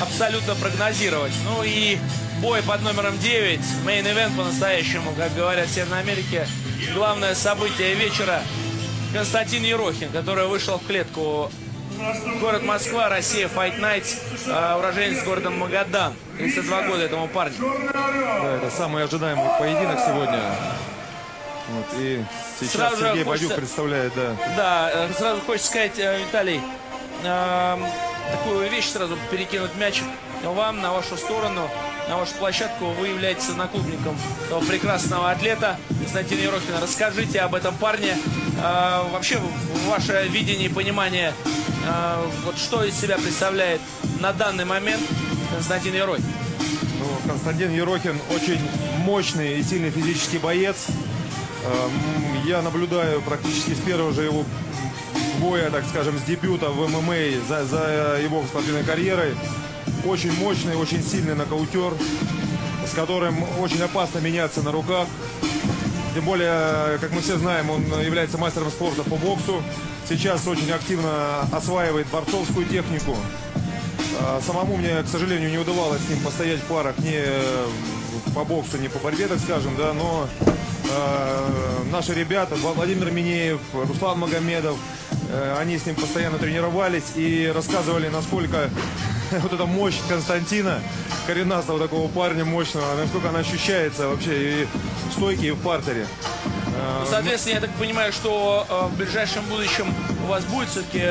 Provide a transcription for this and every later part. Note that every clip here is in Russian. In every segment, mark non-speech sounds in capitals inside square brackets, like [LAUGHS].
абсолютно прогнозировать. Ну и бой под номером 9, main event по-настоящему, как говорят в Северной Америке. Главное событие вечера. Константин Ерохин, который вышел в клетку. Город Москва, Россия, Fight Night, э, уроженец города Магадан. 32 года этому парню. Да, это самый ожидаемый поединок сегодня. Вот, и сейчас Сразу Сергей хочется- Бадюк представляет, да. Да, э, сразу хочется сказать, э, Виталий, эм, такую вещь сразу перекинуть мяч вам на вашу сторону, на вашу площадку. Вы являетесь одноклубником этого прекрасного атлета Константина Ерохина. Расскажите об этом парне. Э, Вообще, ваше видение и понимание, э, вот что из себя представляет на данный момент Константин Ерохин. Ну, Константин Ерохин очень мощный и сильный физический боец. Эм, Я наблюдаю практически с первого же его боя, так скажем, с дебюта в ММА за, за его спортивной карьерой. Очень мощный, очень сильный нокаутер, с которым очень опасно меняться на руках. Тем более, как мы все знаем, он является мастером спорта по боксу. Сейчас очень активно осваивает борцовскую технику. А, Самому мне, к сожалению, не удавалось с ним постоять в парах ни э, по боксу, ни по борьбе, так скажем, да, но э, наши ребята, Вла- Владимир Минеев, Руслан Магомедов, они с ним постоянно тренировались и рассказывали, насколько [LAUGHS] вот эта мощь Константина, коренастого такого парня мощного, насколько она ощущается вообще и в стойке, и в партере. Э, Соответственно, я так понимаю, что э, в ближайшем будущем у вас будет все-таки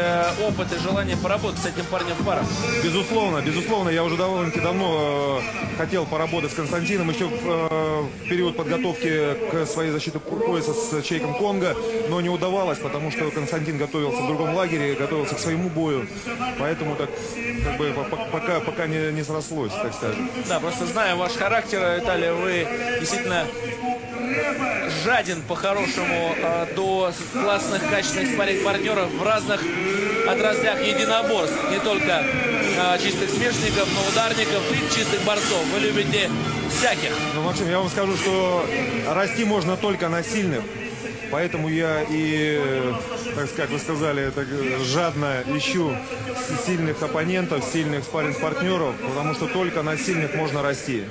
опыт и желание поработать с этим парнем в парах. Безусловно, безусловно, я уже довольно-таки давно э, хотел поработать с Константином, еще в, э, период подготовки к своей защите по- пояса с Чейком Конго, но не удавалось, потому что Константин готовился в другом лагере, готовился к своему бою, поэтому так как бы по- по- пока, пока не, не срослось, так скажем. Да, просто знаю ваш характер, Виталий, вы действительно жаден по-хорошему э, до классных, качественных спарринг партнеров в разных отраслях единоборств. Не только э, чистых смешников, но ударников и чистых борцов. Вы любите всяких. Ну, Максим, я вам скажу, что расти можно только на сильных. Поэтому я и, э, так как вы сказали, так, э, жадно ищу сильных оппонентов, сильных спарринг-партнеров, потому что только на сильных можно расти.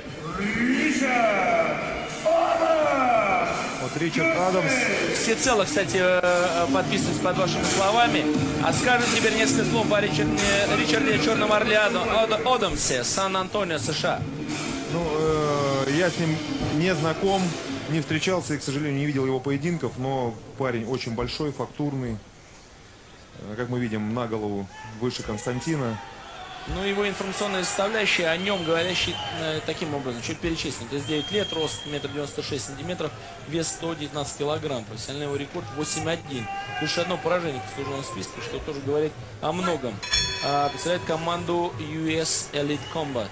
Вот Ричард Адамс. Всецело, кстати, э, подписываюсь под вашими словами. А скажем теперь несколько слов о Ричарде, Ричарде Черном Орле Одамсе, Сан-Антонио, США. Ну, э, я с ним не знаком, не встречался и, к сожалению, не видел его поединков, но парень очень большой, фактурный. Э, Как мы видим, на голову выше Константина. Ну, его информационная составляющая, о нем говорящий э, таким образом. Чуть перечислим. 39 лет, рост 1,96 сантиметров, вес 119 килограмм. Профессиональный его рекорд 8-1. Лишь одно поражение в послужном списке, что тоже говорит о многом. А, представляет команду US Elite Combat.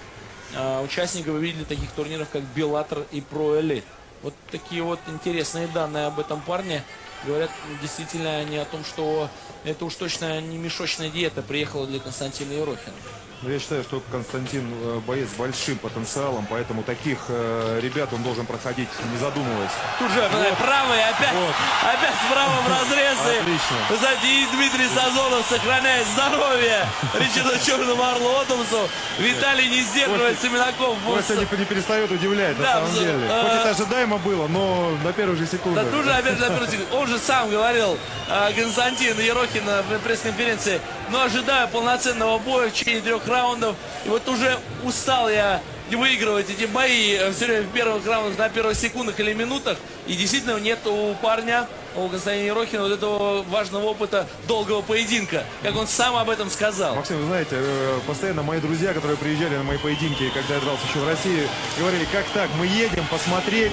А, участников вы видели таких турниров, как Bellator и Pro Elite. Вот такие вот интересные данные об этом парне. Говорят действительно они о том, что это уж точно не мешочная диета приехала для Константина Ерохина. Но я считаю, что Константин э, боец с большим потенциалом, поэтому таких э, ребят он должен проходить, не задумываясь. Тут же вот. правый, опять, Вот. опять справа в [LAUGHS] разрез. И, Отлично. Знаете, и Дмитрий Сазонов сохраняет здоровье Ричарду [LAUGHS] Черному Орлу Отомсу. Виталий не сдерживается Минаков. Костя не, не перестает удивлять, Да, на самом деле. э, Хоть это ожидаемо было, но на первых же секундах. Да тут же опять же, опять же, он же сам говорил, э, Константин Ерохин на пресс-конференции, но ожидаю полноценного боя в течение трех раундов. И вот уже устал я выигрывать эти бои э, все время в первых раундах, на первых секундах или минутах. И действительно нет у парня, у Константина Ерохина вот этого важного опыта долгого поединка, как он сам об этом сказал. Максим, вы знаете, э, постоянно мои друзья, которые приезжали на мои поединки, когда я дрался еще в России, говорили, как так, мы едем посмотреть,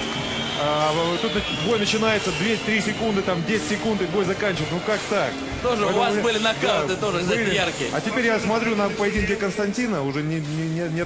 а, тут бой начинается 2-3 секунды, там 10 секунд, и бой заканчивается. Ну как так? Тоже у Поэтому вас я- были нокауты тоже, кстати, были. яркие. А теперь я смотрю на поединки Константина, уже не, не, не, не